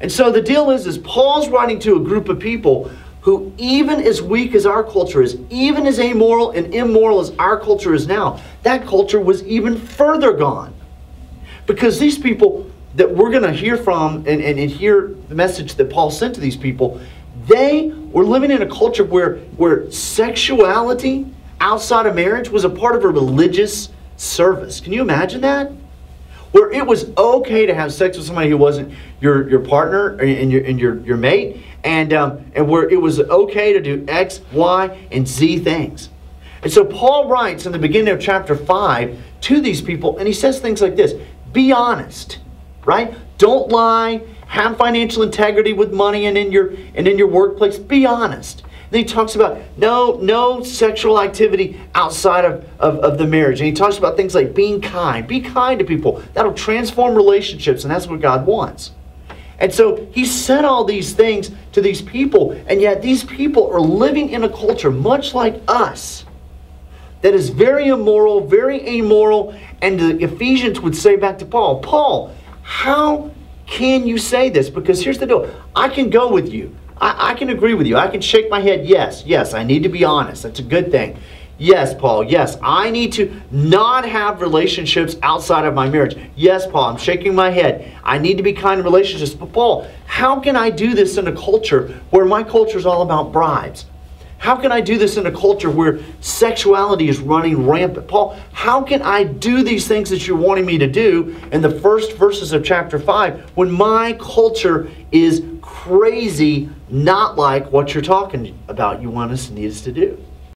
And so the deal is, is Paul's writing to a group of people who, even as weak as our culture is, even as amoral and immoral as our culture is now, that culture was even further gone. Because these people that we're going to hear from and, and, and hear the message that Paul sent to these people, they were living in a culture where, where sexuality outside of marriage was a part of a religious service. Can you imagine that? Where it was okay to have sex with somebody who wasn't your, your partner and your, and your, your mate, and, um, and where it was okay to do X, Y, and Z things. And so Paul writes in the beginning of chapter 5 to these people, and he says things like this Be honest, right? Don't lie. Have financial integrity with money and in your and in your workplace. Be honest. Then he talks about no, no sexual activity outside of, of, of the marriage. And he talks about things like being kind. Be kind to people. That'll transform relationships, and that's what God wants. And so he said all these things to these people, and yet these people are living in a culture much like us that is very immoral, very amoral, and the Ephesians would say back to Paul, Paul, how can you say this? Because here's the deal I can go with you. I, I, can agree with you. I can shake my head. Yes, yes, I need to be honest. That's a good thing. Yes, Paul. Yes, I need to not have relationships outside of my marriage. Yes, Paul. I'm shaking my head. I need to be kind in relationships. But, Paul, how can I do this in a culture where my culture is all about bribes? How can I do this in a culture where sexuality is running rampant? Paul, how can I do these things that you're wanting me to do in the first verses of chapter 5 when my culture is crazy, not like what you're talking about you want us and need us to do?